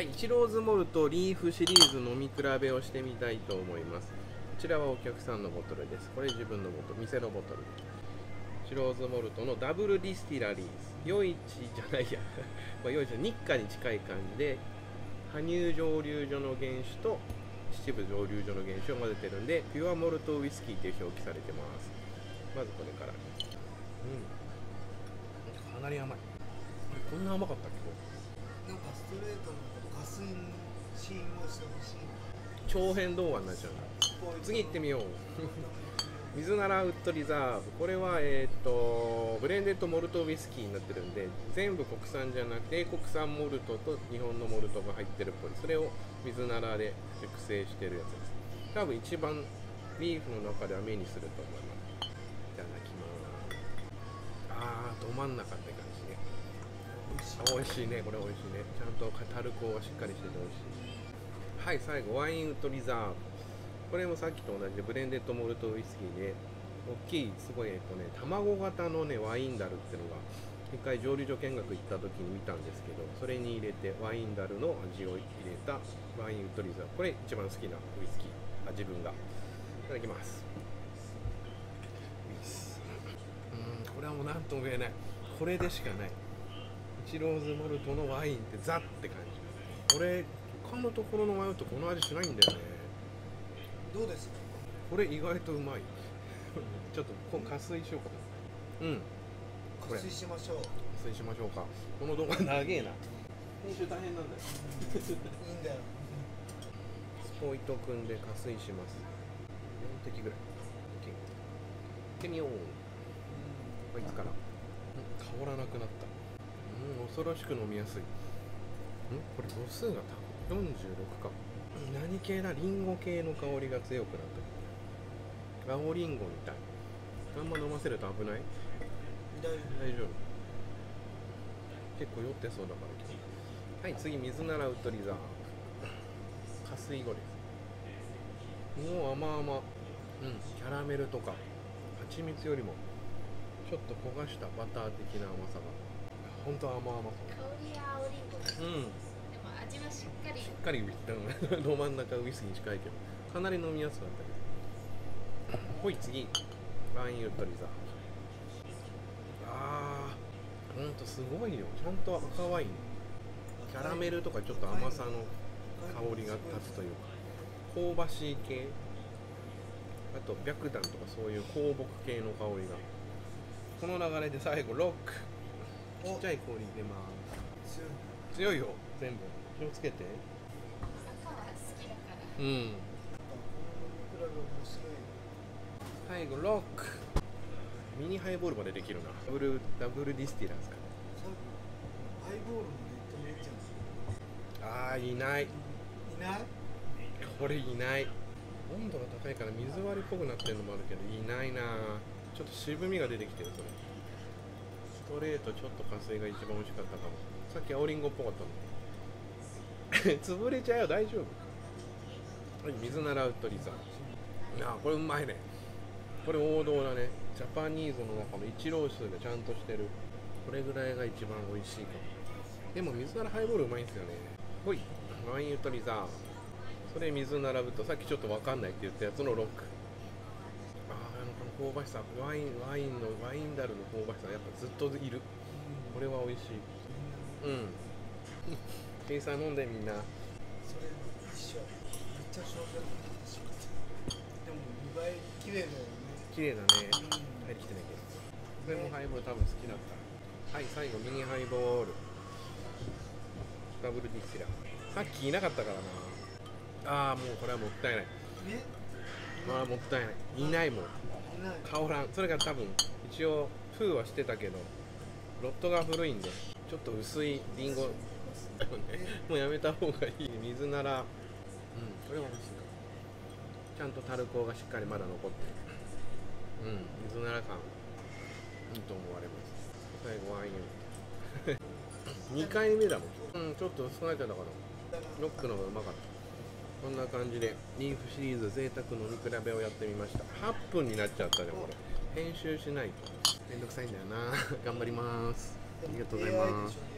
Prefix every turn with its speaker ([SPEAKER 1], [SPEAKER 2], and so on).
[SPEAKER 1] はい、イチローズモルトリーフシリーズ飲み比べをしてみたいと思います。こちらはお客さんのボトルです。これ自分のボトル、店のボトル。イチローズモルトのダブルディスティラリーズ。余市じゃないや、まあ、余市ニッカに近い感じで、羽生蒸留所の原酒と秩父蒸留所の原酒を混ぜてるんで、ピュアモルトウイスキーという表記されてます。まずこれから。うん。かなり甘い。こんな甘かったっけ？
[SPEAKER 2] なんかストレートの加水のシーンをしてほしい。
[SPEAKER 1] 長編動画になっちゃうな。次行ってみよう。水ならウッドリザーブ。これはえっ、とブレンデッドモルトウイスキーになってるんで全部国産じゃなくて国産モルトと日本のモルトが入ってるっぽい。それを水ならで熟成してるやつです。多分一番リーフの中では目にすると思います。いただきます。あーど真ん中って感じ。美味しいねこれ美味しいね。ちゃんとタルコがしっかりしてて美味しい。はい最後ワインウッドリザーブ。これもさっきと同じでブレンデッドモルトウイスキーで大きいすごいえっとね卵型のねワインダルっていうのが一回蒸留所見学行った時に見たんですけどそれに入れてワインダルの味を入れたワインウッドリザーブ。これ一番好きなウイスキー。あ自分が。いただきます。うんこれはもう何とも言えない。これでしかない。チローズモルトのワインってザって感じこれ他のところのワインとこの味しないんだよね。
[SPEAKER 2] どうですか？
[SPEAKER 1] これ意外とうまい。ちょっとこ加水しようかな。うん。
[SPEAKER 2] 加水しましょう。
[SPEAKER 1] 加水しましょうか。この動画長えな。編集大変なんだよ。ス
[SPEAKER 2] いいんだよ。
[SPEAKER 1] ポイト組んで加水します。4滴ぐらい。行ってみよう。こいつから。うん。変わらなくなったうん恐ろしく飲みやすい。ん？これ度数が多分46か。何系だリンゴ系の香りが強くなってる。青リンゴみたい。あんま飲ませると危ない？
[SPEAKER 2] 大丈
[SPEAKER 1] 大丈夫。結構酔ってそうだからはい次水ならウッドリザーブ加水後ですもう甘々。うん。キャラメルとか。蜂蜜よりもちょっと焦がしたバター的な甘さが本当甘々。
[SPEAKER 3] 香りは青リンゴです、
[SPEAKER 1] うん。
[SPEAKER 3] でも味はしっかり。
[SPEAKER 1] しっかりど真ん中ウイスキーに近いけどかなり飲みやすかった。けどほい次ワインウッドリザー。ブあーほんとすごいよ。ちゃんと赤ワイン。キャラメルとかちょっと甘さの香りが立つというか。香ばしい系。あと白檀とかそういう香木系の香りが。この流れで最後ロックちっちゃい氷入れます。
[SPEAKER 2] 強い
[SPEAKER 1] 強いよ全部。気をつけて。
[SPEAKER 3] 赤は好きだから。
[SPEAKER 1] うん。最後ロック。ミニハイボールまでできるな。ダブルダブルディスティラーですか
[SPEAKER 2] さハイボールもネットに入れちゃうんです
[SPEAKER 1] あーいない。
[SPEAKER 2] いない？
[SPEAKER 1] これいない。温度が高いから水割りっぽくなってるのもあるけどいないな。ちょっと渋みが出てきてるそれ。ストレートちょっと加水が一番美味しかったかも。さっき青リンゴっぽかったの。潰れちゃうよ大丈夫。はい水ならウッドリザーあーこれうまいね。これ王道だね。ジャパニーズの中の1ロースでちゃんとしてる。これぐらいが一番美味しいかも。でも水ならハイボールうまいんですよね。ほいワインウッドリザーブそれ水並ぶとさっきちょっと分かんないって言ったやつのロック香ばしさワインワインのワインダルの香ばしさやっぱずっといる。これは美味しい。うん。ケイさん飲んでみんな。
[SPEAKER 2] それ一緒。めっちゃ衝撃的しますでも見栄え綺麗だよね。
[SPEAKER 1] 綺麗だね。入ってきてないけど。これもハイボール多分好きだったはい最後ミニハイボール。ダブルディスラー。さっきいなかったからな。ああもうこれはもったいない。
[SPEAKER 2] ね
[SPEAKER 1] ああもったいない。いないもん香らん。それが多分一応封はしてたけどロットが古いんでちょっと薄いリンゴ。もうやめた方がいい水なら。うんこれは美味しいかちゃんとタルコがしっかりまだ残ってる。うん。水なら感。いいと思われます。最後ワイン。2回目だもん。うんちょっと薄くなっちゃったかな。ロックの方がうまかったこんな感じでリーフシリーズ贅沢飲み比べをやってみました。8分になっちゃったねこれ。編集しないと。めんどくさいんだよな。頑張ります。ありがとうございます